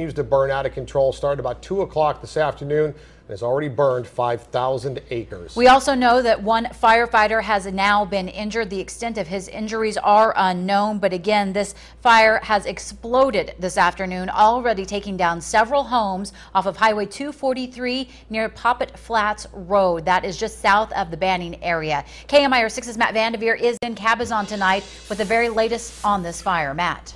continues to burn out of control. Started about 2 o'clock this afternoon and has already burned 5,000 acres. We also know that one firefighter has now been injured. The extent of his injuries are unknown, but again, this fire has exploded this afternoon, already taking down several homes off of Highway 243 near Poppet Flats Road. That is just south of the Banning area. KMIR 6's Matt Vanderveer is in Cabazon tonight with the very latest on this fire. Matt.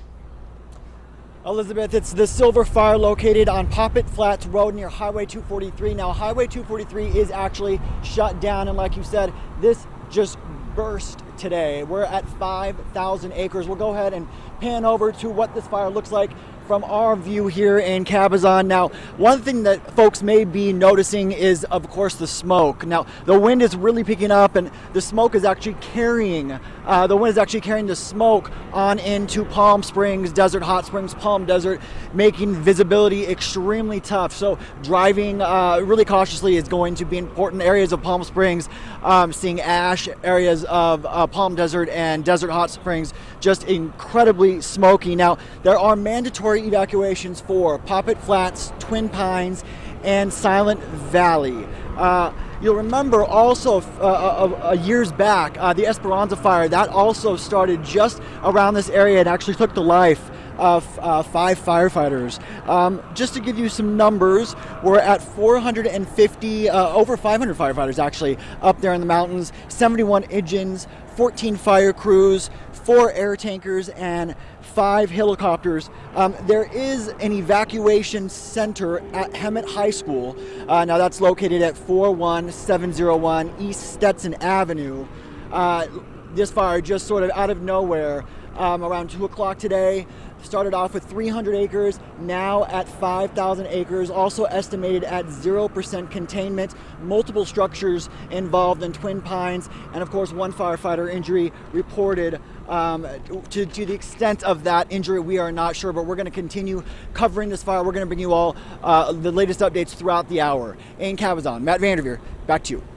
Elizabeth, it's the Silver Fire located on Poppet Flats Road near Highway 243. Now, Highway 243 is actually shut down, and like you said, this just burst today. We're at 5,000 acres. We'll go ahead and pan over to what this fire looks like from our view here in Cabazon. Now, one thing that folks may be noticing is, of course, the smoke. Now, the wind is really picking up, and the smoke is actually carrying, uh, the wind is actually carrying the smoke on into Palm Springs, Desert Hot Springs, Palm Desert, making visibility extremely tough. So, driving uh, really cautiously is going to be important. Areas of Palm Springs, um, seeing ash, areas of uh, Palm Desert and Desert Hot Springs, just incredibly smoky. Now, there are mandatory evacuations for Poppet Flats, Twin Pines, and Silent Valley. Uh, you'll remember also uh, uh, uh, years back, uh, the Esperanza fire, that also started just around this area and actually took the life of uh, five firefighters. Um, just to give you some numbers, we're at 450, uh, over 500 firefighters actually up there in the mountains, 71 engines, 14 fire crews, four air tankers, and five helicopters. Um, there is an evacuation center at Hemet High School. Uh, now that's located at 41701 East Stetson Avenue. Uh, this fire just sort of out of nowhere um, around 2 o'clock today. Started off with 300 acres, now at 5,000 acres, also estimated at 0% containment. Multiple structures involved in Twin Pines, and of course, one firefighter injury reported. Um, to, to, the extent of that injury, we are not sure, but we're going to continue covering this fire. We're going to bring you all uh, the latest updates throughout the hour. In Cabazon, Matt Vanderveer, back to you.